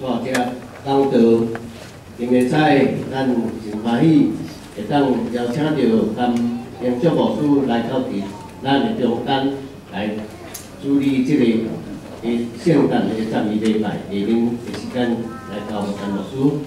带这讲到，今日在咱真欢喜会当邀请到咱杨祝牧师来到伫咱的中间来主理这个的圣诞的十二礼拜，下面的时间来到咱牧师。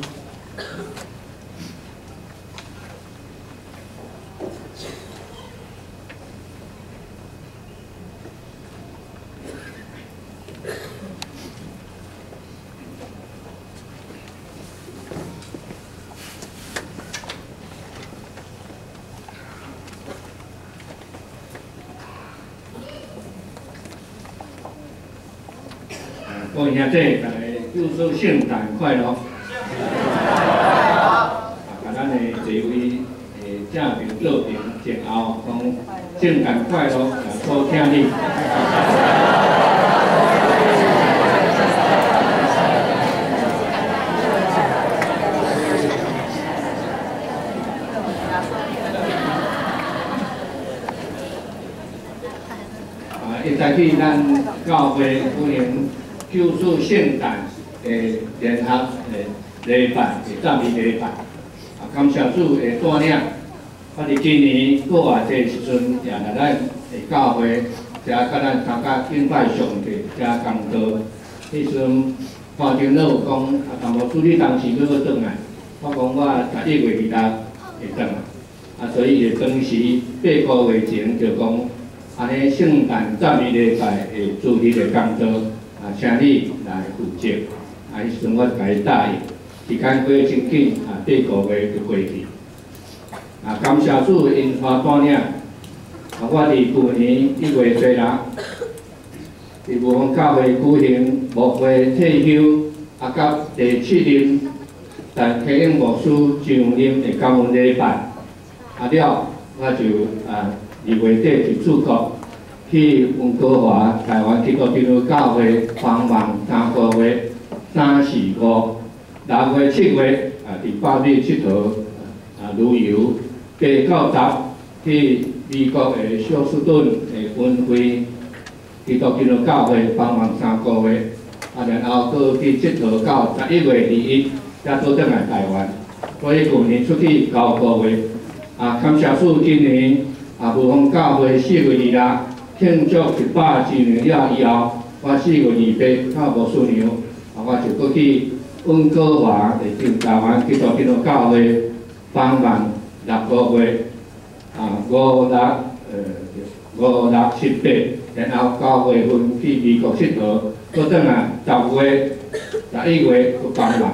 各位兄弟，大家祝寿圣诞快乐！啊，把咱的这位诶正面做平前后讲圣诞快乐，也多听你。啊，一早起咱教会欢迎救赎圣诞诶联合诶礼拜，诶赞美礼拜。啊，感谢主诶带领，啊，伫今年过外这时阵，也来咱诶教会，遮甲咱参加敬拜上帝，遮工作。迄时阵看见了有讲，啊，淡薄处理当时要要转来，我讲我十一月二六会转来，啊，所以当时八个月前就讲。安尼圣诞赞美礼拜的主题的工作，啊，请你来负责。啊，迄时阵我甲伊答应，时间过真紧，啊，八个月就过去。啊，感谢主因花带领，啊，我伫去年一月初六，伫无方教会举行牧会退休，啊，甲第七任但启应牧师上任的感恩礼拜，啊了，我就啊。二月底就出国去温哥华台湾基督教会帮忙三个月、三四五、六月、七月啊，伫巴黎佚佗啊旅游，加九十去美国的休斯顿的温会基督教会帮忙三个月，啊，然后搁去佚佗到十一月二一才倒转来台湾，所以去年出去九个月，啊，感谢主今年。啊！无方教会四月二六庆祝一百周年了以后，我四月二八较无顺利，啊，我就过去温哥华来进台湾去做基督教会帮忙六个月，啊，五六呃五六七八，然后九月份去美国佚佗，搁转来十月十一月去帮忙，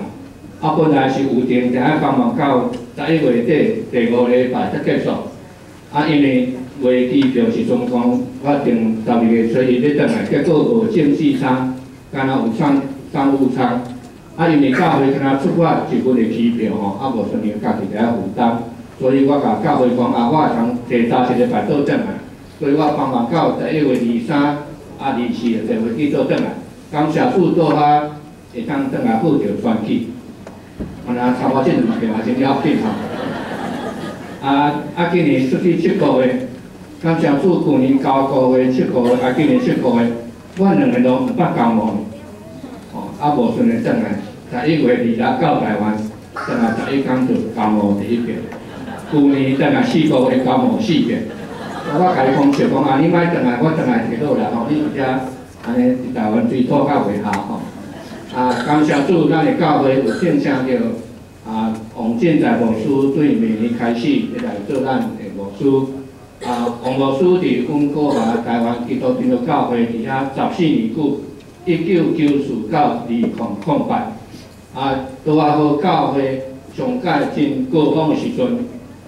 啊，本来是有定定爱帮忙到十一月底第五礼拜才结束。啊，因为飞机票是总共我订十二月初一咧转来，结果无正式舱，敢若有舱商务舱。啊，因为教会敢若出发一份的机票吼，啊无顺利家己来负担，所以我甲教会讲啊，我通提早一个排倒转来，所以我帮忙到十一月二三、啊二四就坐飞机倒转来。感谢主倒遐会当转来好着转去，啊那差我这两票也真了紧吼。啊啊！今年出去七个月，感谢主，去年九个月、七个月，啊，今年七个月，我两个都毋捌交往，啊无顺利转来，十一月二六到台湾，转来十一天就交往第一遍。去年转来四个月交往四遍，我甲伊讲笑讲啊，你莫转来，我转来就好啦吼，你遮安尼伫台湾水土较袂好吼。啊，感谢主，咱的教会有正向着。啊，王建在牧师对明年开始要来做咱的牧师。啊，王牧师伫温哥华台湾基督教会伫遐十四年久，一九九四到二零零八。啊，拄啊好教会上届真过往的时阵，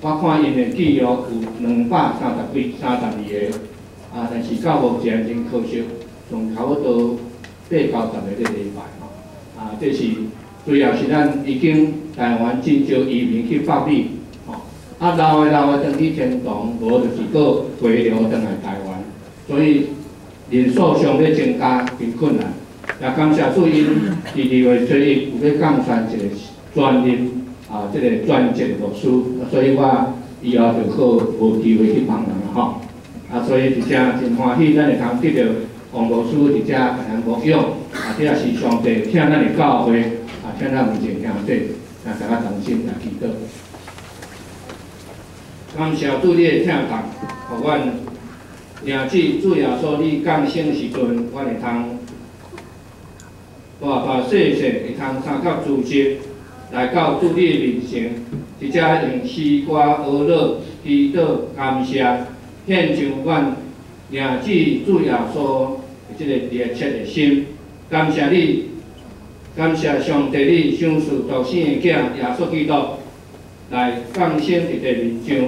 我看因的记录有两百三十几、三十二个。啊，但是到目前真可惜，从差不多八九十个在礼拜吼。啊，这是。主要是咱已经台湾真少移民去北美，吼，啊老的老的登去天堂，无就是搁回流登来台湾，所以人数上要增加真困难。也感谢主因第二月初一有要降山一个专任啊，即个专职牧师，所以我以后就好无机会去帮人了吼。啊，所以真正真欢喜，咱会通得到王牧师伫遮甲咱牧养，啊，这也是上帝请咱的教会。请咱面前兄弟，啊，大家同心来祈祷。感谢主你的听谈，互阮领旨主要所你降生时阵，我会通大大细小会通参到组织，来到主你的面前，直接用诗歌、歌乐、祈祷、感谢，献上阮领旨主要所即个热切的心。感谢你，感谢上帝，你赏赐独生的囝耶稣基督来降生伫地面上。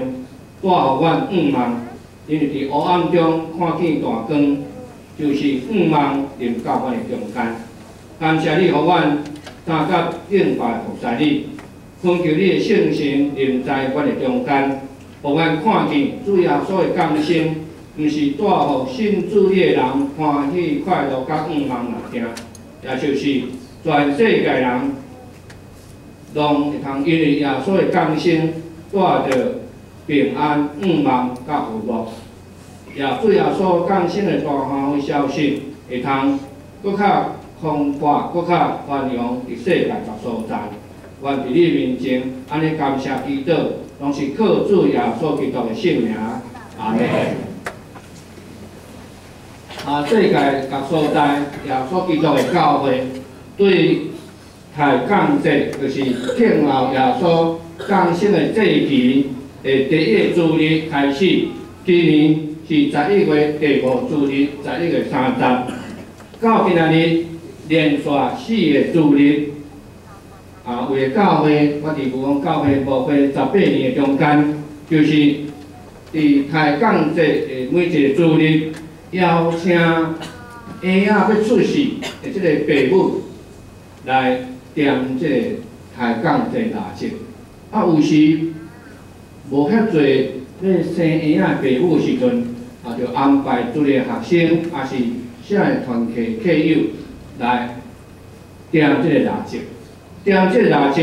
带互阮五望，因为伫黑暗中看见大光，就是五望临到阮的中间。感谢你，互阮三甲敬拜服侍你，恳求你的圣神临在阮的中间，互阮看见主耶稣的降生，毋是带互信主的人欢喜快乐甲五望来听，也就是全世界人拢会通因为耶稣的降生带着。平安、五望、甲福乐，也主要所降生的大范围消息，会通搁较丰富、搁较繁荣伫世界各所在。愿伫你面前，安尼感谢祈祷，拢是靠主耶稣基督的圣名。阿门。啊，世界各所在，耶稣基督的教会，对太降节，就是庆贺耶稣降生的祭期。的，第一主日开始，今年是十一月第五主日，十一月三十，到今仔日连续四个主日。啊，为了教会，我伫古讲教会无会十八年的中间，就是伫开讲节诶每一个主日，邀请婴仔要出世的即个父母来点即个开讲节大节，啊，有时。无遐侪咧生婴仔父母时阵，啊，就安排主个学生，也是啥个团契客友来订即个蜡烛。订即个蜡烛，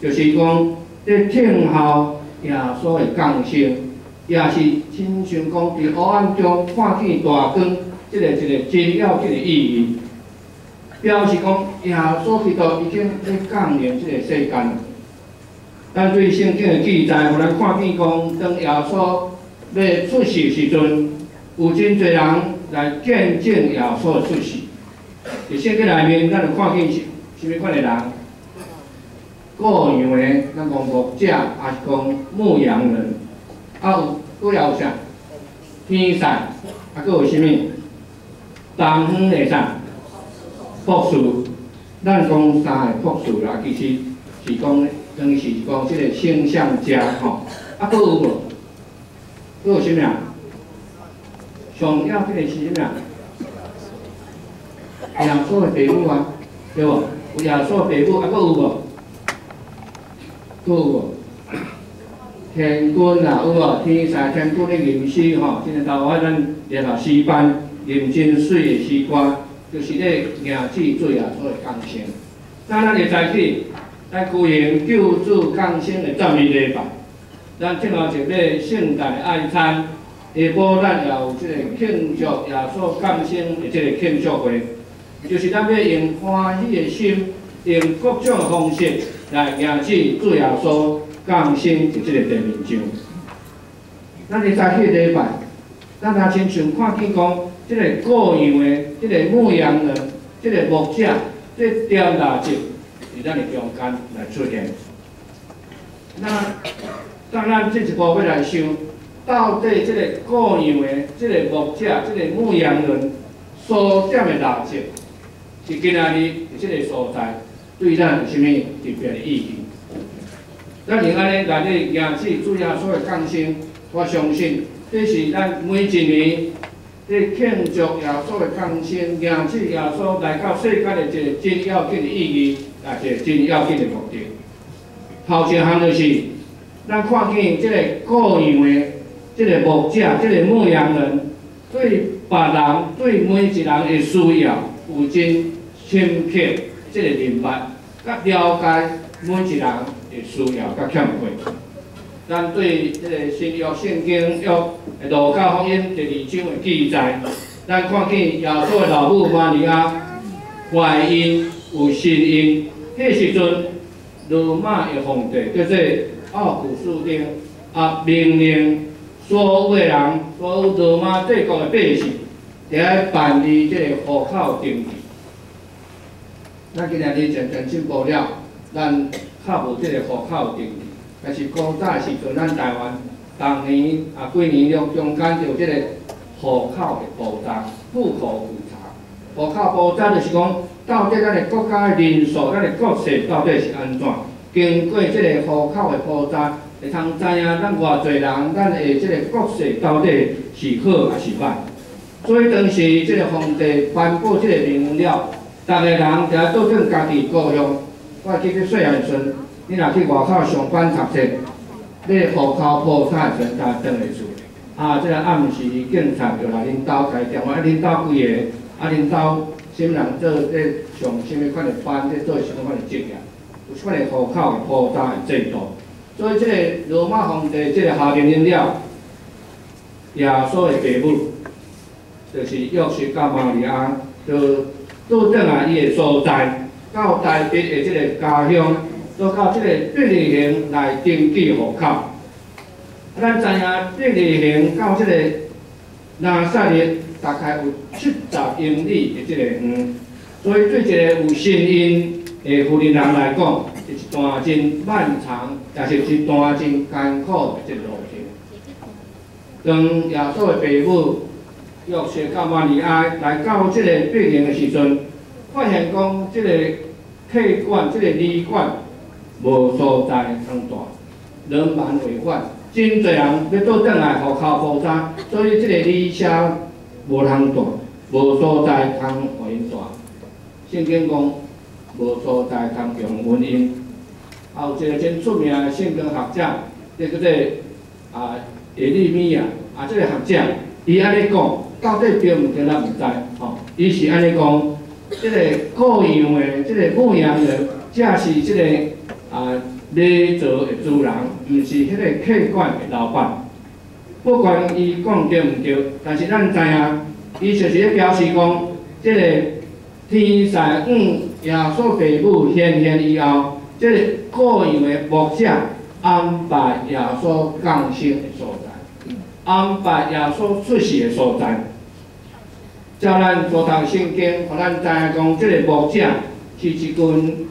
就是讲咧听候耶稣的降生，也是亲像讲伫黑暗中看见大光，即个一个真要紧的意义，表示讲耶稣基督已经咧降临即个世间。咱对圣经的记载，互咱看见讲，当耶稣要出世时阵，有真侪人来见证耶稣的出世。伫圣经内面，咱就看见是啥物款的人？各样的，咱讲牧者，也是讲牧羊人，啊有，搁有啥？天使，啊搁有啥物？东方的啥？博士，咱讲三个博士啦，其实是讲。等于是讲即个星象家吼，啊，佫有无？佫有啥物啊？上要即个是啥物啊？耶稣的父母啊，对无？有耶稣的父母，啊，佫有无？佫有无？天君啊，有无？天使天君的吟诗吼，即个头仔咱练下诗班，认真水的诗歌，就是咧名字做耶稣的贡献。咱咱会知去。咱举行救助降生的赞美礼拜，咱正后一个圣诞爱餐，下晡咱也有即个庆祝耶稣降生的即个庆祝会，就是咱要用欢喜的心，用各种的方式来迎接主耶稣降生的即个地面上。咱伫早起礼拜，咱也亲像看见讲，即个各样的即个牧羊人，即个牧者，即点蜡烛。伫咱的中间来出现。那当然，这一部分来想，到底这个各样的、这个牧者、这个牧羊人所点的蜡烛，是今仔日这个所在对咱有啥物特别的意义？咱另外呢，来咧迎接主耶稣的降生，我相信这是咱每一年咧庆祝耶稣的降生，迎接耶稣来到世界的一个真要紧的意义。啊，一个真要紧的目的。头一项就是，咱看见即个各样的、即个牧者、即个牧羊人，对别人、对每一人的需要，有真深刻即个明白，甲了解每一人的需要甲欠缺。咱对即个新约圣经约路加福音第二章的记载，咱看见耶稣的老母玛利亚怀孕有身孕。迄时阵罗马的皇帝叫做奥古斯丁，啊命令所有的人，所有罗马帝国的百姓，伫爱办理即个户口登记。咱今日渐渐进步了，咱较无即个户口登记，但是古早时阵，咱台湾当年啊几年中，中间就即个户口的步骤，户口复查。户口步骤就是讲，到底咱的国家的人数，咱的国势到底是安怎？经过即个户口的步骤，会通知影咱偌侪人，咱的即个国势到底是好还是歹。所以当时即个皇帝颁布即个命令了，逐个人就要做准家己故乡。我记得细汉时阵，你若去外口上班读册，你户口簿查的时阵才登会厝。啊，即个暗时警察就来恁兜开电话，啊，恁兜几个？啊，恁兜什么人做咧上什么款的班？咧做什么款的职业？有什么的户口的步骤的制度？所以即个罗马皇帝即个下命令了，耶稣的父母，就是约瑟甲玛利亚，就倒转来伊的所在，到台北的即个家乡，都到即个伯利恒来登记户口。咱知影伯利恒到即个拿撒勒，大概有七十英里的即个远，所以对一个有信因的富人人来讲，是一段真漫长，也是一段真艰苦的即个路程。当耶稣的父母约瑟甲玛利亚来到即个伯利恒的时阵，发现讲即个客馆、即个旅馆无所在通住，人满为患，真侪人要倒转来户口复查，所以即个旅社无通住，无所在通互因住。圣经讲无所在通用婚姻，还有一个真出名的圣经学者，即叫做啊耶利米亚，啊即个学者，伊安尼讲，到底对毋对咱毋知，吼，伊是安尼讲，即个各样的即个牧羊人，正是即个啊礼座的主人，毋是迄个客馆的老板。不管伊讲对毋对，但是咱知影，伊就是咧表示讲，即个天使五耶稣父母显现以后，即个各样的牧者安排耶稣降生的所在，安排耶稣出世的所在。叫咱多读圣经，互咱知影讲，即个牧者是一群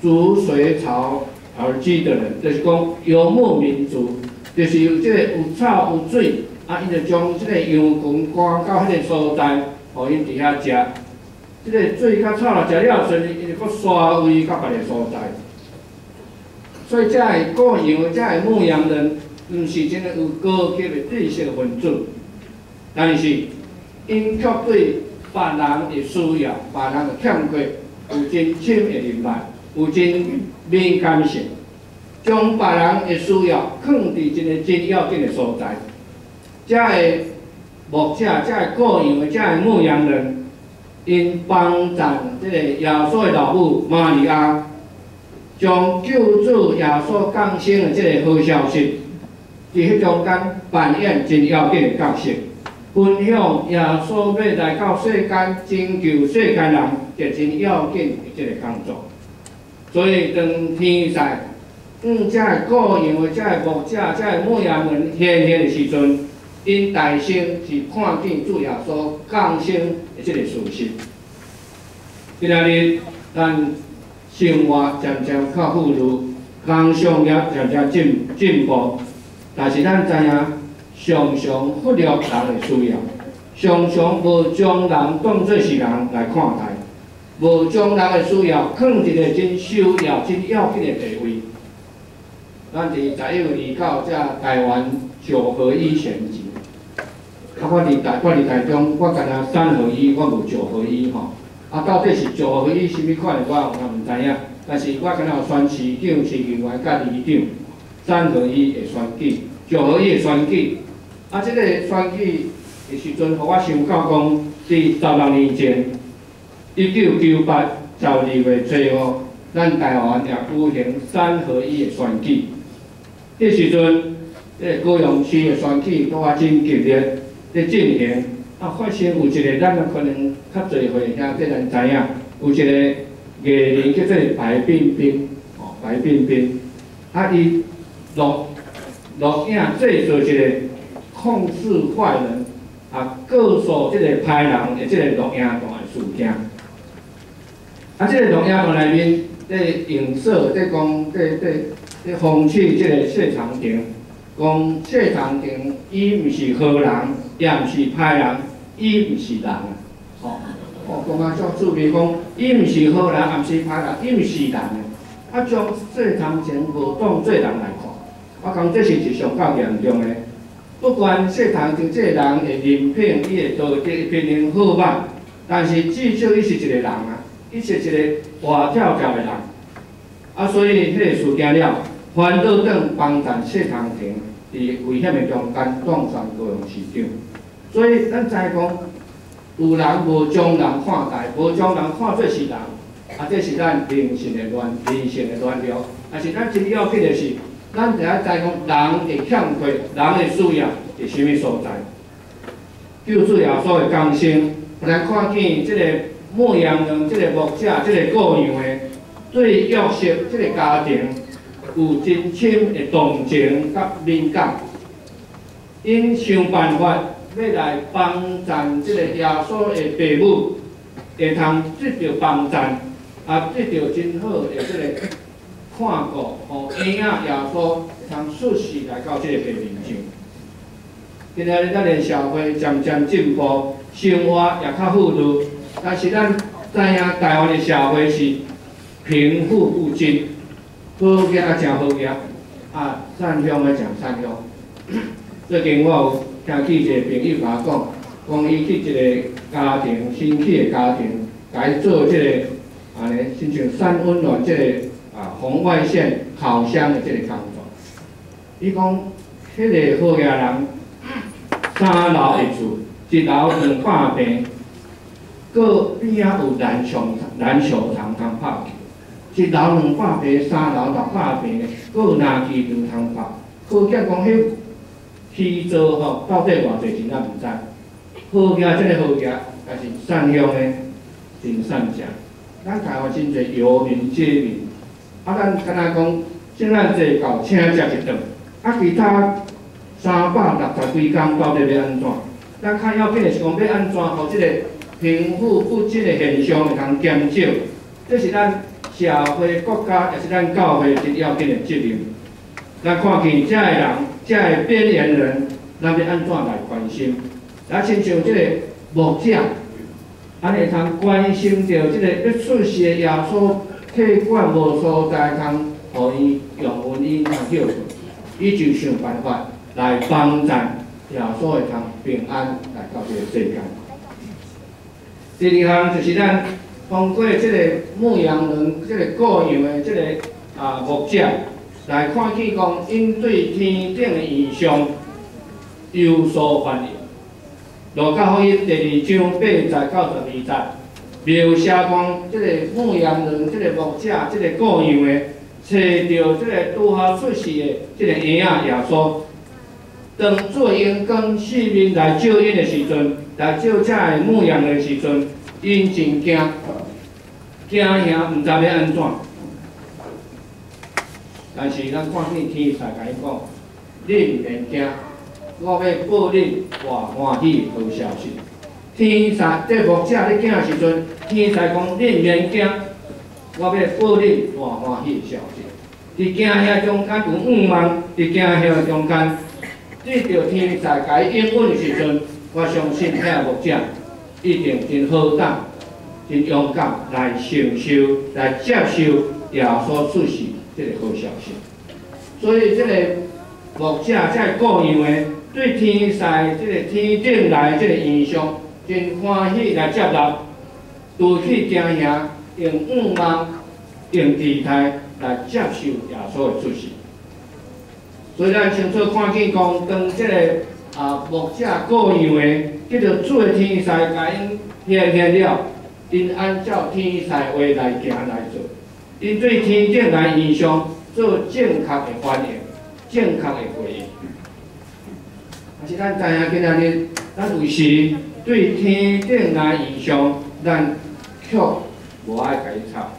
逐水草而居的人，就是讲游牧民族。就是有即个有草有水，啊，伊就将即个羊群赶到迄个所在，互因伫遐食。即个水甲草若食了时，伊就搁刷位到别个所在。所以，遮个过羊，遮个牧羊人，毋是真个有高级的知识分子，但是因却对别人的需要、别人的欠缺，有真深的明白，有真敏感性。将别人的需要放伫一个真要紧的所在，遮个牧者、遮个个样的、遮个牧羊人，因帮助即个耶稣的老母玛利亚，将救主耶稣降生的即个好消息，伫迄中间扮演真要紧的角色，分享耶稣要来到世间拯救世间人，一真要紧的即个工作。所以当天在。嗯，遮个个样的、遮个牧者、遮个牧羊人显现的时阵，因大声是看见主耶稣降生的即个事实。今仔日咱生活渐渐较富裕，工商业渐渐进进步，但是咱知影常常忽略人的需要，常常无将人当作是人来看待，无将人的需要放一个真首要、真要紧的地位。咱伫十一月二九，遮台湾九合一选举，我伫台，我伫台中，我干若三合一，我无九合一吼。啊，到底是九合一，什物款的，我我毋知影。但是我干若选市长、市议员、甲里长，三合一的选举，九合一的选举。啊，即个选举的时阵，互我想到讲，伫十六年前，一九九八十二月最后，咱台湾也举行三合一的选举。迄时阵，个高雄市的选举都啊真激烈咧进行，啊发生有一个咱可能较侪会听，即咱知影，有一个艺人叫做白冰冰，哦，白冰冰，啊，伊录录影制作一个控制坏人，啊，告诉即个歹人的即个录影带事件。啊，即个录影带内面，在影射，在讲，在在在讽刺即个谢长廷，讲谢长廷伊毋是好人，也毋是歹人，伊毋是人，吼。我，讲啊，足趣味，讲伊毋是好人，也毋是歹人，伊毋是人，啊，将谢长廷无当做人来看，我讲这是一上较严重的。不管谢长廷这人会人品，伊会道德，品行好歹，但是至少伊是一个人啊，伊是一个活跳跳的人。啊，所以迄个事件了，反倒等帮助谢长廷伫危险的中间撞上高雄市长。所以咱知讲。有人无将人看待，无将人看做是人，啊，这是咱人性的乱，人性的乱流。但是咱真要紧的是，咱一下知讲人的欠缺，人的需要是啥物所在？救主耶稣的降生，来看见即个牧羊人、即个牧者、即个羔羊的对约瑟即个家庭有真深的同情甲敏感，因想办法。要来帮助即个耶稣的父母，会通得到帮助，啊，得到真好的即个看顾，互婴仔耶稣会通顺势来到即个地面上。今仔日咱的社会渐渐进步，生活也较富裕，但是咱知影台湾的社会是贫富不均，好嘢啊，真好嘢，啊，善乡的真善乡。最近我有。听去一个朋友甲我讲，讲伊去一个家庭新起的家庭，甲伊做即个安尼，亲像三温暖即个啊红外线烤箱的即个工作。伊讲，迄个好家人三楼的厝，一楼两百平，搁边仔有篮球篮球场通拍，一楼两百平，三楼六百平，搁有篮球场通拍，可见讲迄。去做吼，到底偌济钱咱毋知。好家真个好家，但是善良的真善良。咱台湾真侪游民皆民，啊，咱敢若讲，现在坐到请食一顿，啊，其他三百六十几工到底要安怎？咱较要紧的是讲要安怎，互即个贫富不均的现象会通减少。这是咱社会、国家，也是咱教会真要紧的责任。咱看见遮个人。这个边缘人，咱要安怎来关心？咱亲像这个牧者，安尼通关心到这个要出世的耶稣，体管无所在，通互伊用文伊通休困，伊就想办法来帮助耶稣会通平安来到这个世界。第二项就是咱通过这个牧羊人、这个羔羊的这个啊牧者。来看见讲，因对天顶的异象有所反应。罗教福音第二章八十到十二节，描写讲，即个牧羊人、即个牧者、即个羔羊的，找到即个拄好出世的即个婴仔耶稣，当做因跟市民来照因的时阵，来照遮的牧羊的时阵，因真惊，惊吓，毋知要安怎。但是咱看见天使甲伊讲，你毋免惊，我要报你大欢喜好消息。天使这牧者咧惊时阵，天使讲你毋免惊，我要报你大欢喜消息。伫惊吓中间有五万，伫惊吓中间得到天使甲伊应允时阵，我相信遐牧者一定真好胆、真勇敢来承受、来接受耶稣出世。这个好消息，所以这个牧者在个样的对天使这个天顶来这个印象，真欢喜来接纳，拄去惊吓，用五望，用期待来接受耶稣的出世。所以咱清楚看见讲，当这个啊牧者个样的叫做天使甲因显现了，因按照天使话来行来做。因对天顶来印象做正确的反应，正确的回应。但是咱知影今仔日，咱有时对天顶来印象，咱却无爱甲伊插，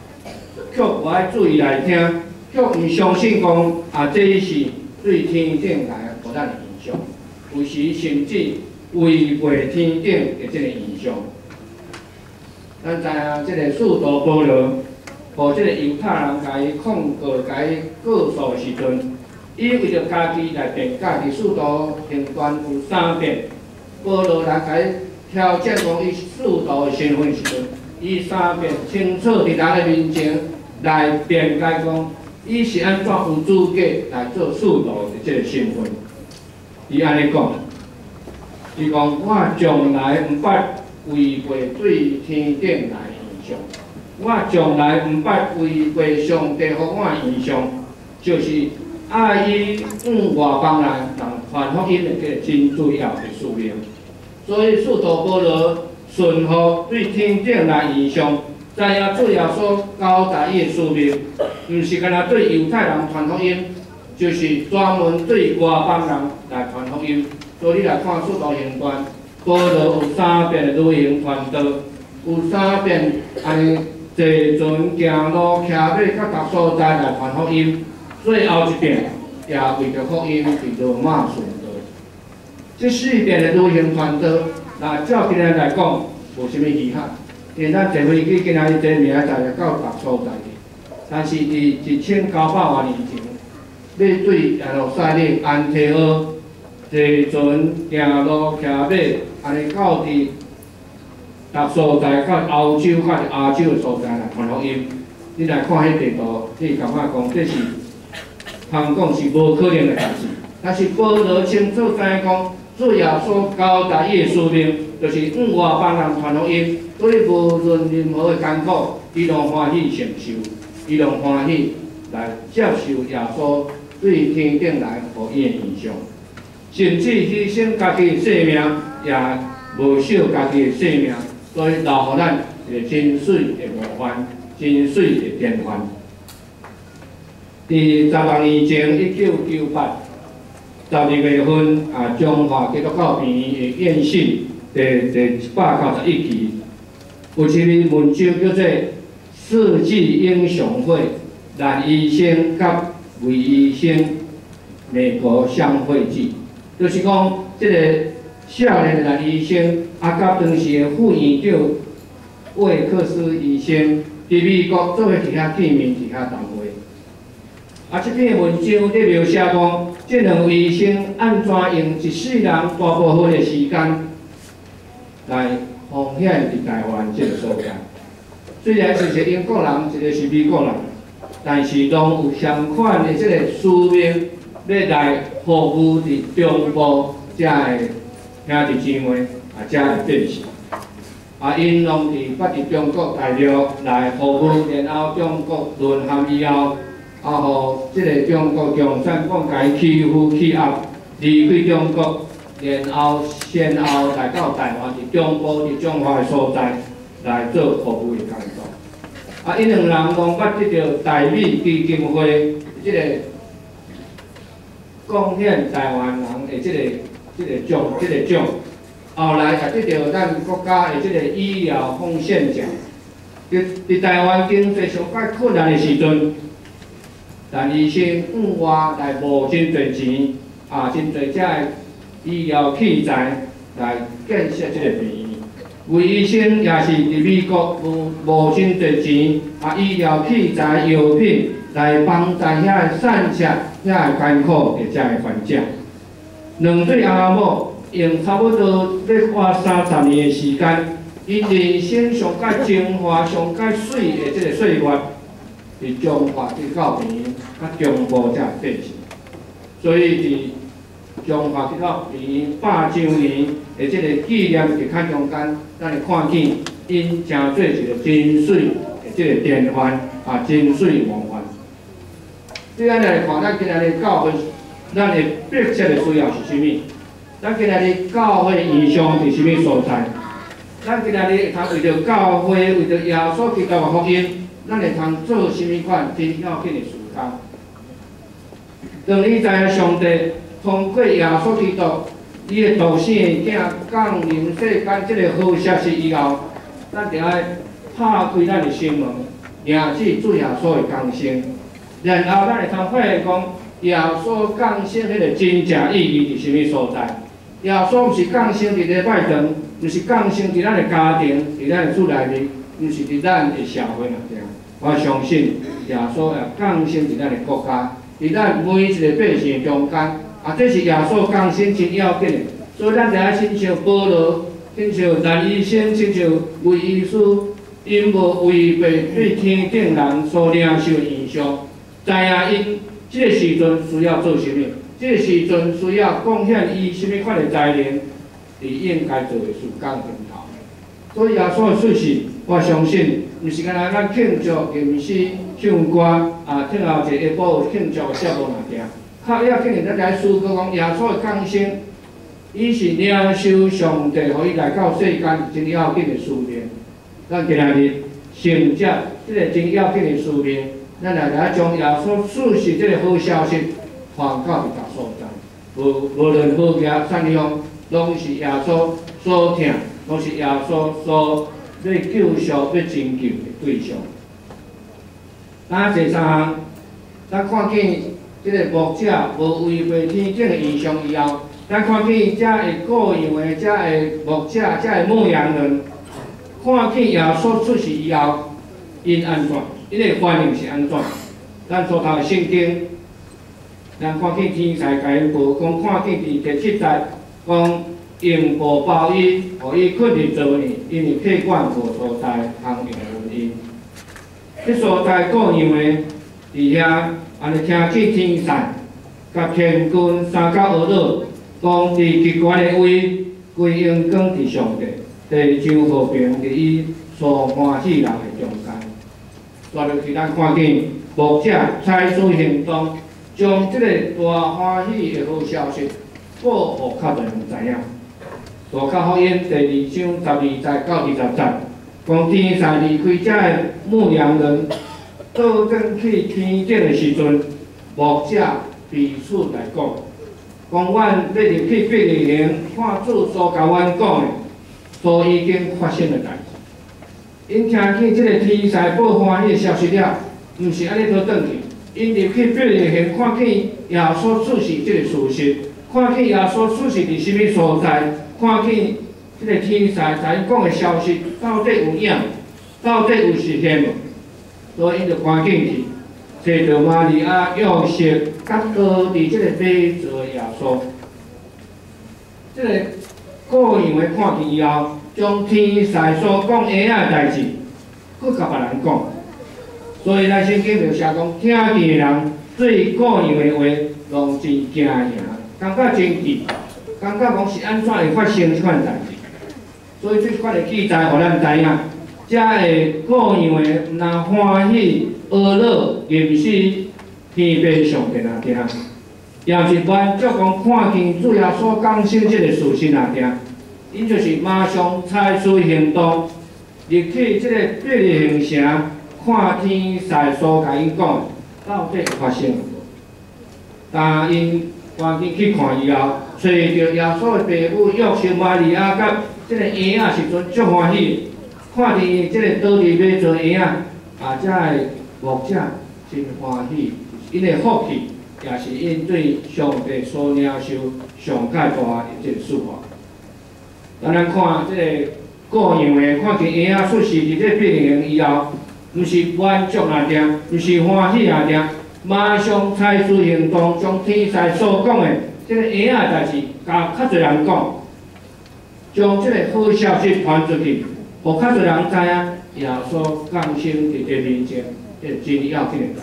却无爱注意来听，却毋相信讲啊，这是对天顶来互咱的影响，有时甚至违背天顶的即个影响。咱知影即个四道保罗，互即个犹太人甲伊控告、甲伊告诉时阵，伊为着家己来辩解，伫四道行传有三遍，保罗来甲伊挑战讲伊四道的身份时阵，伊三遍清楚伫咱的面前来辩解讲，伊是安怎有资格来做四道的即个身份。伊安尼讲，伊讲我从来毋捌。违背对天顶来影响，我从来毋捌违背上帝互我影响，就是爱伊向外邦人人传福音的个真主要的使命。所以，使徒保罗顺服对天顶来影响，知影主要所交代伊的使命，毋是干那对犹太人传福音，就是专门对外邦人来传福音。所以，你来看使徒行传。保罗有三遍的旅行传道，有三遍安尼坐船行路骑马到各所在来传福音，最后一遍也为着福音伫罗马顺道。这四遍的旅行传道，那照今日来讲，无啥物遗憾，因为咱坐飞机今仔日坐明仔载就到各所在。但是伫一千九百万年前，要对耶路撒冷安提阿坐船行路骑马。安尼到伫达所在，到欧洲、到亚洲的所在来传福音。你来看迄地图，你感觉讲这是，通讲是无可能的代志。但是保罗清楚知影讲，主耶稣交代伊的使命，就是向外邦人传福音。所以无论任何的艰苦，伊拢欢喜承受，伊拢欢喜来接受耶稣对天顶来互伊的影响，甚至牺牲家己的性命。也无惜家己的性命，所以留予咱一个真水的模范，真水的典范。伫十六年前，一九九八十二月份，啊，中华基督教院的院士第第一百九十一期，有一篇文章叫做《世纪英雄会》，男医生甲女医生美国相会记，就是讲这个。少年的医生，啊，甲当时的副院长魏克斯医生，伫美国做伙伫遐见面，伫遐谈话。啊，这篇文章咧描写讲，这两位医生安怎用一世人大部分的时间来奉献伫台湾这个所在。虽然一个英国人，一个是美国人，但是拢有相款的这个使命，要来服务伫中部这个。兄弟姊妹啊，遮会变是，啊，因拢伫发伫中国大陆来服务，然后中国沦陷以后，啊，互即个中国共产党伊欺负欺压，离开中国，然后先后来到台湾伫中部伫中华的所在来做服务的工作。啊，因两人拢捌得到台美基金会即个贡献台湾人的即个。即个奖，即个奖，后来才得到咱国家的即个医疗奉献奖。伫伫台湾经济上较困难的时阵，陈医生向外来无真侪钱，啊，真侪遮的医疗器材来建设即个病院。魏医生也是伫美国无无真侪钱，啊，医疗器材、药品来帮助遐散下遐艰苦的遮的患者。两对阿某用差不多要花三十年的时间，因人生上界精华、上界水的这个岁月，伫中华去到平，啊中部才变成。所以伫中华去到平百周年的这个纪念日刊中间，咱会看见因成做一个真水的这个典范，啊真水模范。对咱来看，咱今日的教会。咱的迫切的需要是啥物？咱今仔日教会意向伫啥物所在？咱今仔日会通为着教会，为着耶稣基督的福音，咱会通做啥物款真要紧的事工？当你在上帝通过耶稣基督，伊的独生囝降临世间这个好消息以后，咱就要拍开咱的心门，迎接主耶稣的降生。然后咱会通发现讲，耶稣降生迄个真正意义伫什么所在？耶稣毋是降生伫礼拜堂，毋是降生伫咱的家庭，伫咱的厝内面，毋是伫咱的社会内底。我相信耶稣也降生伫咱的国家，伫咱每一个百姓中间。啊，这是耶稣降生真要紧，所以咱就爱亲像保罗，亲像南医生，亲像魏医师，因无违背对天顶人所领受的影响，知影因即个时阵需要做啥物，即个时阵需要贡献伊啥物款的才能，伫应该做的事干顶头。所以耶稣的事，我相信，毋是干那咱庆祝吟诗唱歌，啊，听后一下晡庆祝的节目物件。较要紧的，咱来思考讲，耶稣的降生，伊是领受上帝，互伊来到世间真要紧的使命。咱今日承接即个真要紧的使命，咱来来将耶稣事实即个好消息传到各所在。无无论何家啥地方，拢是耶稣所听，拢是耶稣所要救赎、要拯救的对象。咱第三项，咱看见。即个牧者无违背天顶的意象以后，咱看见遮个各样的遮个牧者、遮个牧羊人，看见耶稣出世以后，因安怎？因个反应是安怎？咱所读的圣经，咱看见天才甲因报，讲看见伫第七代，讲用布包伊，互伊困伫做呢，因为血管无所在，通用原因。即所在各样的伫遐。安尼听见天神甲天君三角二落，讲伫极高的位归因光伫上帝，地上和平伫伊所欢喜人的中间。带落去咱看见牧者采取行动，将即个大欢喜的好消息报互较多人知影。大家福音第二章十二节到二十节，讲天神离开遮的牧羊人。倒转去天顶的时阵，牧者彼此来讲，讲阮要入去别利园，看主所甲阮讲的，所已经发生的代志。因听见即个天使报欢喜的消息了，毋是安尼倒转去，因入去别利园，看见耶稣出世即个事实，看见耶稣出世伫什么所在，看见即个天使在因讲的？消息到底有影，到底有实现无？所以，因就赶紧去找到玛利亚、约瑟，甲高伫即个被做耶稣。即个各样的？看见以后，将天使所讲的仔代志，搁甲别人讲。所以，咱圣经就写讲，听见的人对个样的话，拢真惊讶，感觉真奇，感觉讲是安怎会发生即款代志。所以，即款的记载，互咱知影。才会各样的，若欢喜、懊恼、吟诗，天边上帝那听，也是万足讲看见主耶稣降生即个事实那听，因就是马上采取行动，入去即个别个形城，看天使所甲因讲，到底发生无？但因赶紧去看以后，找着耶稣的爸母约瑟玛利亚甲即个婴仔时阵，足欢喜。看伫即个倒伫要做婴仔，啊，遮个牧者真欢喜，因的福气也是因对上帝所领受上介大的一个祝福。咱来看即个各样的，看见婴仔出世伫这变形以后，毋是满足啊定，毋是欢喜啊定，马上采取行动，将天使所讲的即个婴仔代志，甲较侪人讲，将即个好消息传出去。互较侪人知影，耶稣降生伫这面前，这真要紧的。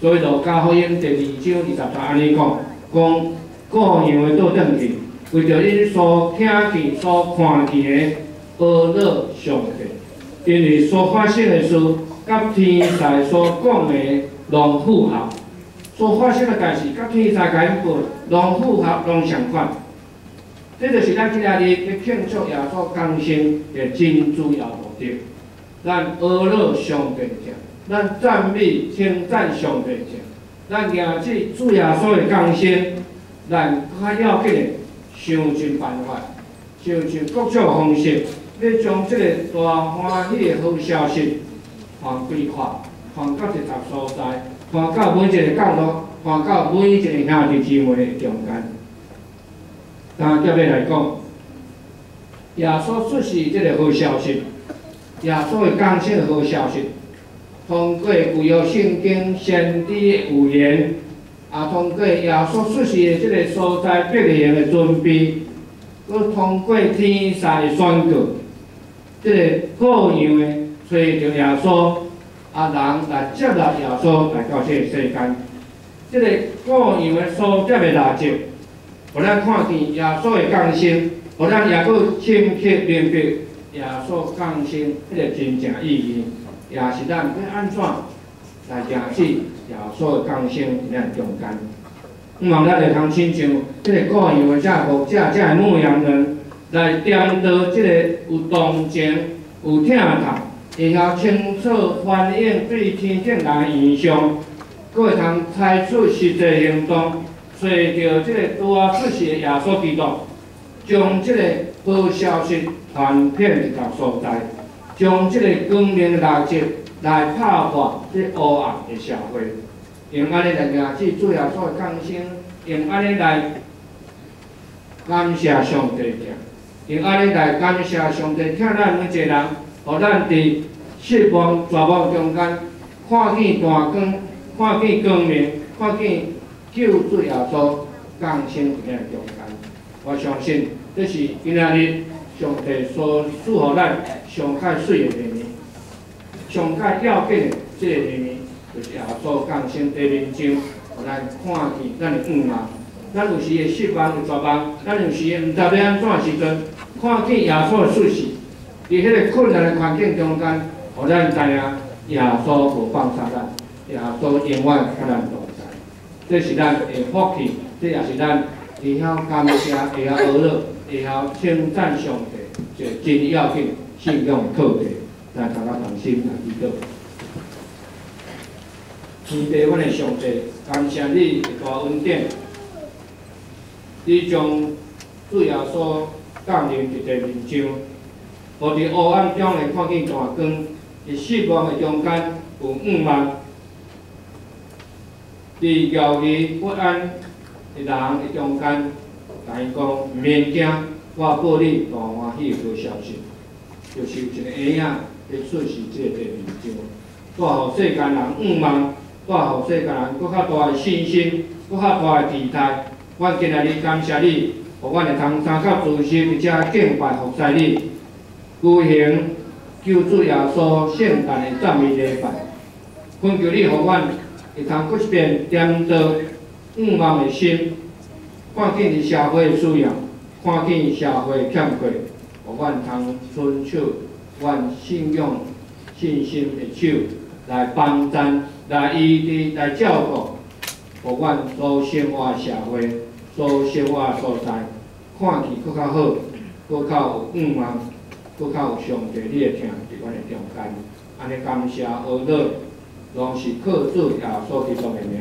所以就加福音第二章二十三安尼讲，讲各样的倒转去，为着因所听见、所看见的恶恼上帝，因为所发生的事，甲天使所讲的拢符合，所发生的代志，甲天使甲因讲拢符合，拢相款。这就是咱今日咧庆祝耶稣降生的真主要目的。咱阿乐上帝者，咱赞美称赞上帝者，咱迎接主耶稣的降生，咱较要紧的想尽办法，想尽各种方式，要将这个大欢喜的好消息看规划，看到一个所在，传到每一个角落，传到每一个兄弟姊妹的中间。但接下来讲，耶稣出世这个好消息，耶稣的降生好消息，通过旧约圣经先知预言，也通过耶稣出世的这个所在必然的准备，佮通过天使的宣告，这个各样的找着耶稣，啊人来接纳耶稣来到这个世间，这个各样的所接的垃圾。互咱看见耶稣的降生，互咱也阁深刻明白耶稣降生迄个真正意义，也是咱要安怎来认识耶稣的降生伫咱中间。毋望咱会通亲像即个各样的遮牧者、遮牧羊人来点到即个有同情、有疼痛，会晓清楚反映对天顶来印象，阁会通采取实际行动。找着即个拄啊出世的耶稣基督，将即个好消息传遍一个所在，将即个光明的垃圾来拍破即黑暗的社会，用安尼来认识主耶稣的降生，用安尼来感谢上帝，用安尼来感谢上帝，请咱每一个人，互咱伫失望绝望中间，看见大光，看见光明，看见。救主耶稣降生伫咱中间，我相信这是今仔日上帝所赐予咱上较水的秘密，上较要紧的这个秘密，就是耶稣降生在人间，互咱看见咱的愿望。咱有时会失望、会绝望，咱有时会毋知要安怎时阵，看见耶稣的出世，伫迄个困难的环境中间，互咱知影耶稣无放下咱，耶稣永远甲咱同在。这是咱的福气，这也是咱会晓感谢、会晓学乐、会晓称赞上帝，就真要紧信仰的课题，来大家同心来祈祷。天地阮的上帝，感谢你大恩典，你将主耶稣降临伫在人间，互伫黑暗中来看见大光，伫失望的中间有五万。伫焦虑不安的人的中间，甲伊讲毋免惊，我报你大欢喜的好消息，就是有一个婴仔要出世这个地上，带互世间人盼望，带互世间人搁较大的信心，搁较大的期待。阮今日日感谢你，互阮会通三较自信，而且敬拜服侍你，举行救主耶稣圣诞的赞美礼拜，恳求你互阮。会通搁一遍掂到五万的心，看见伫社会的需要，看见社会欠缺，互阮通伸手，阮信用、信心的手来帮咱、来医治、来照顾，互阮所生活社会、所生活所在，看起搁较好，搁较有五万，搁较有上帝你的听伫阮的中间，安尼感谢、阿乐。拢是靠主耶稣基督的名。